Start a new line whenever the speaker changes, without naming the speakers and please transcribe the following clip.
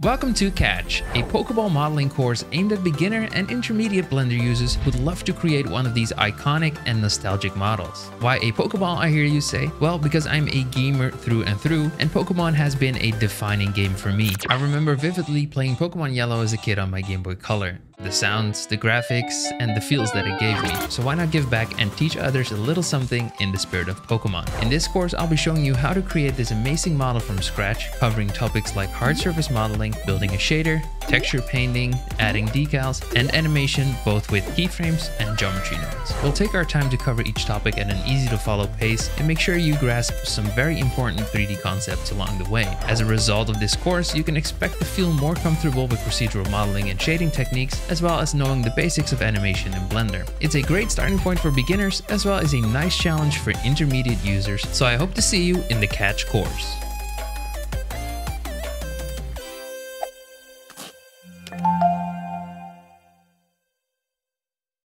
Welcome to Catch, a Pokeball modeling course aimed at beginner and intermediate Blender users who'd love to create one of these iconic and nostalgic models. Why a Pokeball, I hear you say? Well, because I'm a gamer through and through, and Pokemon has been a defining game for me. I remember vividly playing Pokemon Yellow as a kid on my Game Boy Color the sounds, the graphics, and the feels that it gave me. So why not give back and teach others a little something in the spirit of Pokemon. In this course, I'll be showing you how to create this amazing model from scratch, covering topics like hard surface modeling, building a shader, texture painting, adding decals, and animation both with keyframes and geometry nodes. We'll take our time to cover each topic at an easy to follow pace and make sure you grasp some very important 3D concepts along the way. As a result of this course, you can expect to feel more comfortable with procedural modeling and shading techniques as well as knowing the basics of animation in Blender. It's a great starting point for beginners as well as a nice challenge for intermediate users, so I hope to see you in the Catch course.